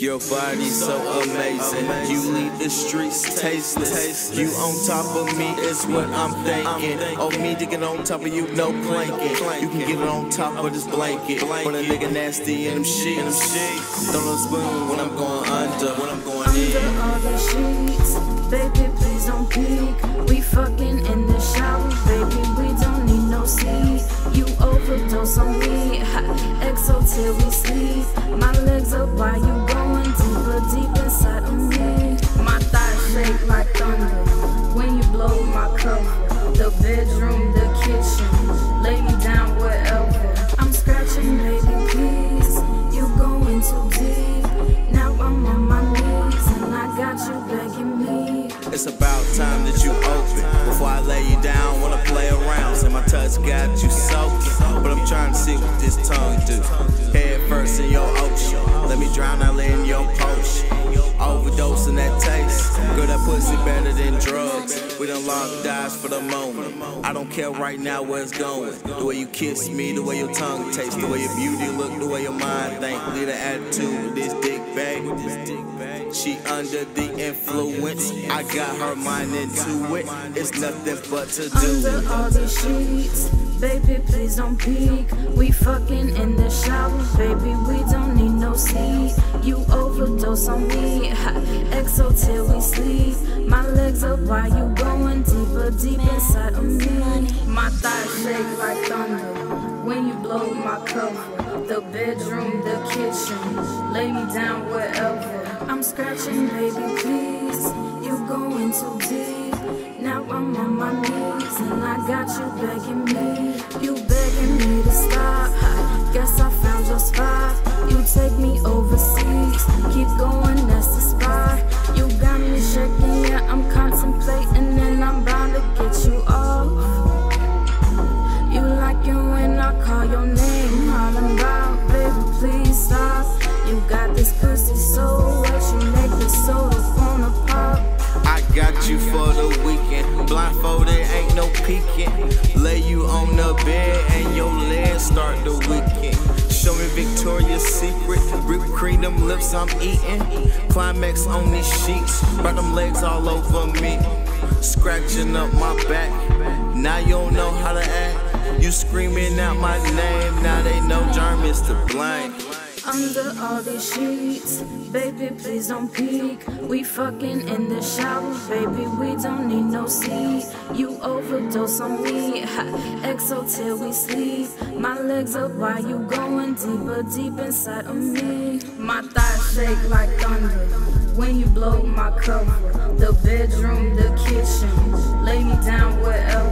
Your body's so amazing. You leave the streets tasteless. You on top of me is what I'm thinking. Oh, me to get on top of you, no planking. You can get it on top of this blanket. When a nigga nasty in them sheets. Throw a spoon when I'm going under. When I'm going in. all the sheets, baby, please don't peek. We fucking in the shower, baby, we don't need no seat. You overdose on me, ha, exo till we sleep. My legs up while you It's about time that you open. Before I lay you down, wanna play around. Say my touch got you soaking. But I'm trying to see what this tongue do. Head first in your ocean. Let me drown out in your potion. Overdosing that taste. Girl, that pussy better than drugs. We done locked eyes for the moment. I don't care right now where it's going. The way you kiss me, the way your tongue tastes, the way your beauty look, the way your mind think. Leave the attitude with this dick bag. She under the influence. I got her mind into it. It's nothing but to do. Under all these sheets, baby, please don't peek. We fucking in the shower, baby, we don't need no seat. You overdose on me, exo till we sleep. My legs up while you going deeper, deep inside of me. My thighs shake like my cover. The bedroom, the kitchen, lay me down wherever. I'm scratching, baby, please. You're going too deep. Now I'm on my knees and I got you begging me. You begging me to stop. Guess I found your spot. You take me overseas. For the weekend. Blindfolded, ain't no peeking. Lay you on the bed and your legs start the weekend. Show me Victoria's Secret. Whipped cream, them lips I'm eating. Climax on these sheets. Brought them legs all over me. Scratching up my back. Now you don't know how to act. You screaming out my name. Now they know Jeremy's to blame. Under all these sheets, baby, please don't peek. We fucking in the shower, baby, we don't need no seat. You overdose on me, exo till we sleep. My legs up while you going deeper, deep inside of me. My thighs shake like thunder when you blow my cover. The bedroom, the kitchen, lay me down wherever.